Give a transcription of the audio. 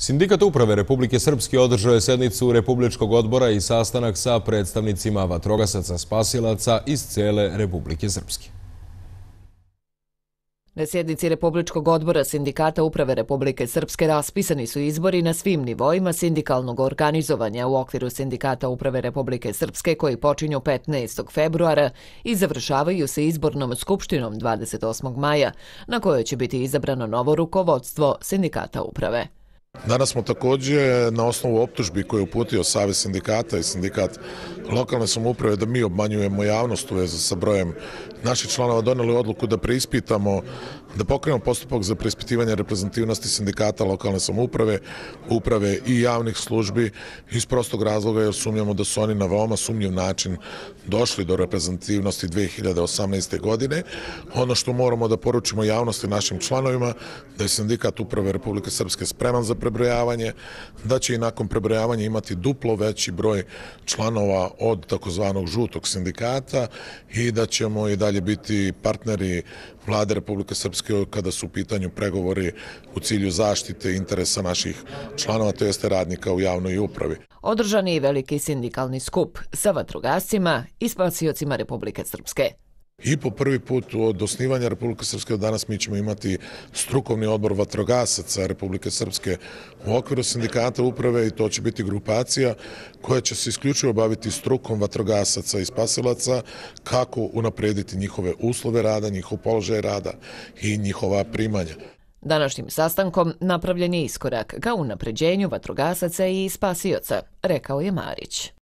Sindikat uprave Republike Srpske održao je sednicu Republičkog odbora i sastanak sa predstavnicima vatrogasaca spasilaca iz cele Republike Srpske. Na sjednici Republičkog odbora Sindikata uprave Republike Srpske raspisani su izbori na svim nivoima sindikalnog organizovanja u okviru Sindikata uprave Republike Srpske koji počinju 15. februara i završavaju se izbornom skupštinom 28. maja na kojoj će biti izabrano novo rukovodstvo Sindikata uprave. Danas smo također na osnovu optužbi koje je uputio Savez sindikata i sindikat lokalne samuprave da mi obmanjujemo javnost u vezi sa brojem naših članova doneli odluku da preispitamo, da pokrenemo postupak za preispitivanje reprezentativnosti sindikata lokalne samuprave, uprave i javnih službi iz prostog razloga jer sumnjamo da su oni na veoma sumnjiv način došli do reprezentativnosti 2018. godine. Ono što moramo da poručimo javnosti našim članovima da je sindikat uprave Republike Srpske spreman za prebrojavanje, da će i nakon prebrojavanja imati duplo veći broj članova od takozvanog žutog sindikata i da ćemo i dalje biti partneri vlade Republike Srpske kada su u pitanju pregovori u cilju zaštite interesa naših članova, to jeste radnika u javnoj upravi. Održan je veliki sindikalni skup sa vatrogascima i spasiocima Republike Srpske. I po prvi put od osnivanja Republike Srpske od danas mi ćemo imati strukovni odbor vatrogasaca Republike Srpske u okviru sindikata uprave i to će biti grupacija koja će se isključivo baviti strukom vatrogasaca i spasilaca kako unaprediti njihove uslove rada, njihov položaj rada i njihova primanja. Današnjim sastankom napravljen je iskorak ka unapređenju vatrogasaca i spasioca, rekao je Marić.